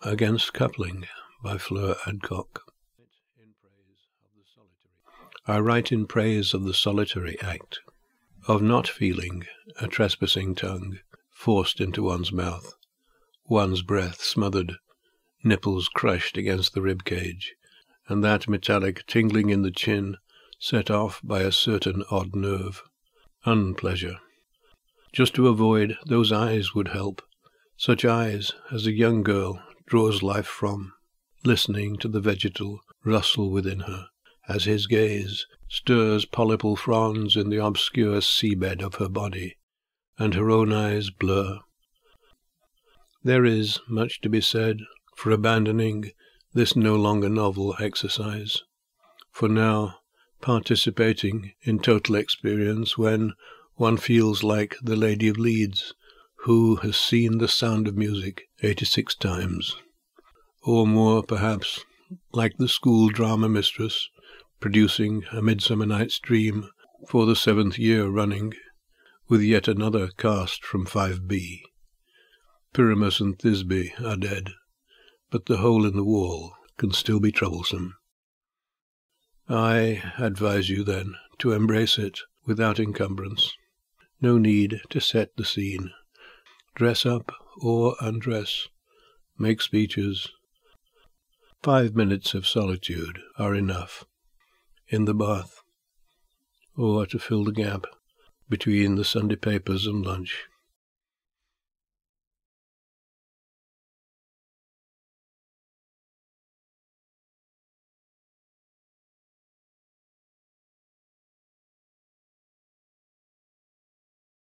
Against Coupling by Fleur Adcock. I write in praise of the solitary act, of not feeling a trespassing tongue forced into one's mouth, one's breath smothered, nipples crushed against the rib cage, and that metallic tingling in the chin set off by a certain odd nerve. Unpleasure. Just to avoid those eyes would help, such eyes as a young girl draws life from, listening to the vegetal rustle within her, as his gaze stirs polypal fronds in the obscure seabed of her body, and her own eyes blur. There is much to be said for abandoning this no longer novel exercise, for now participating in total experience when one feels like the Lady of Leeds, who has seen the sound of music eighty six times, or more, perhaps, like the school drama mistress, producing A Midsummer Night's Dream for the seventh year running, with yet another cast from 5B. Pyramus and Thisbe are dead, but the hole in the wall can still be troublesome. I advise you, then, to embrace it without encumbrance. No need to set the scene dress up or undress, make speeches. Five minutes of solitude are enough. In the bath, or to fill the gap between the Sunday papers and lunch.